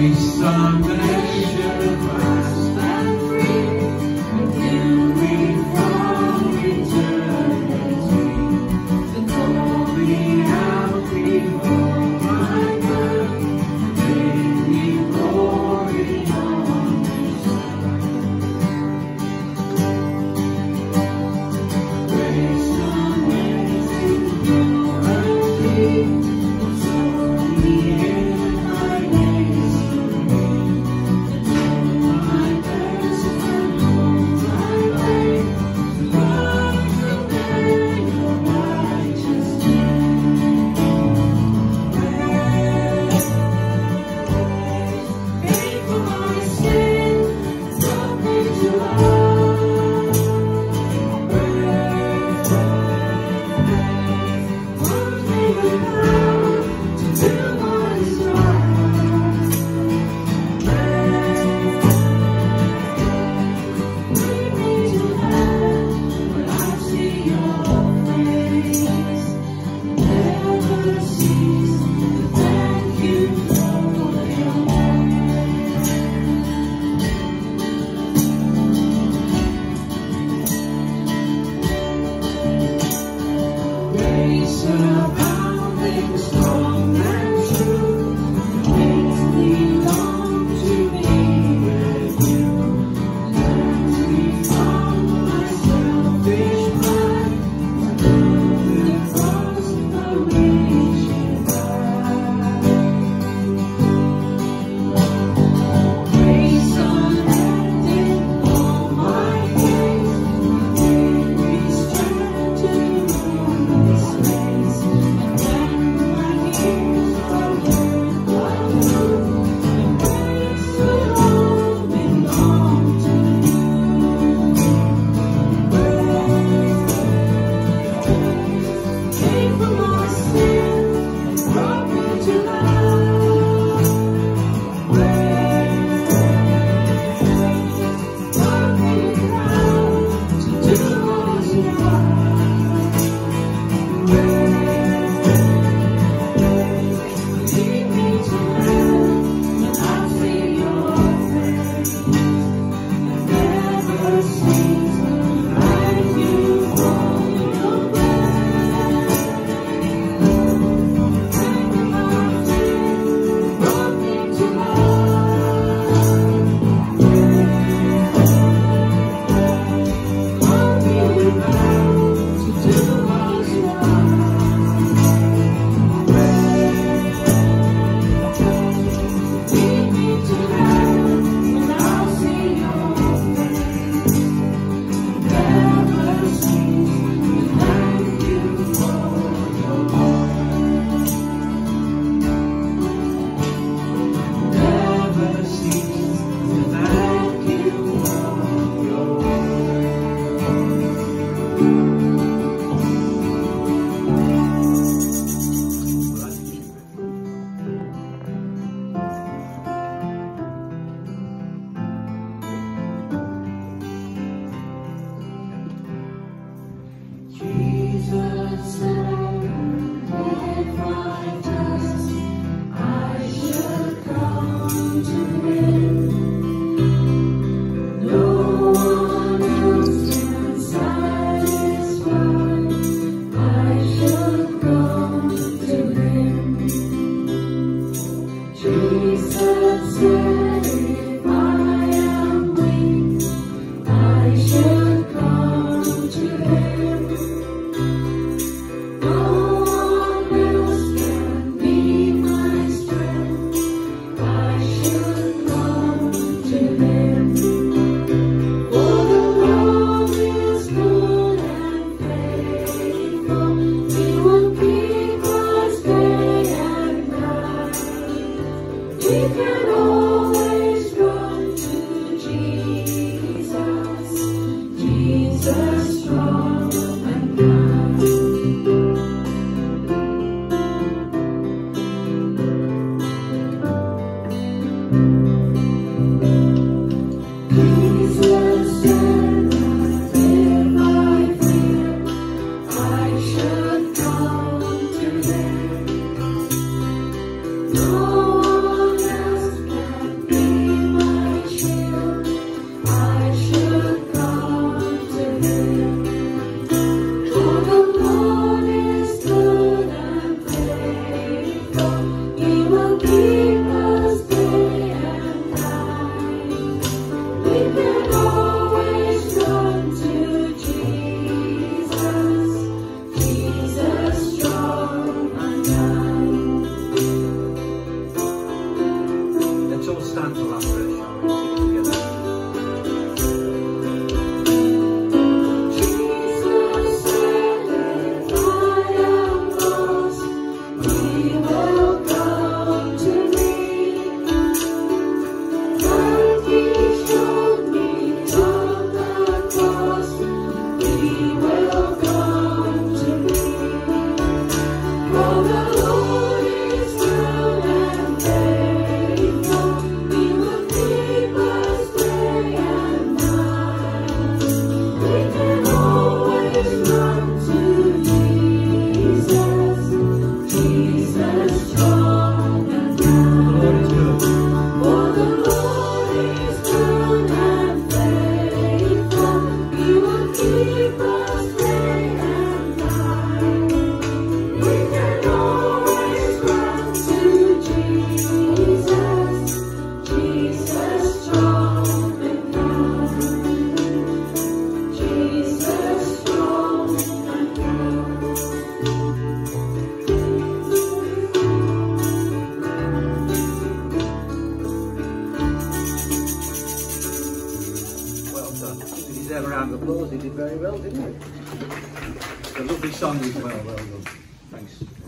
No one else can round of applause. He did very well, didn't he? A lovely song as well. Well done. Thanks.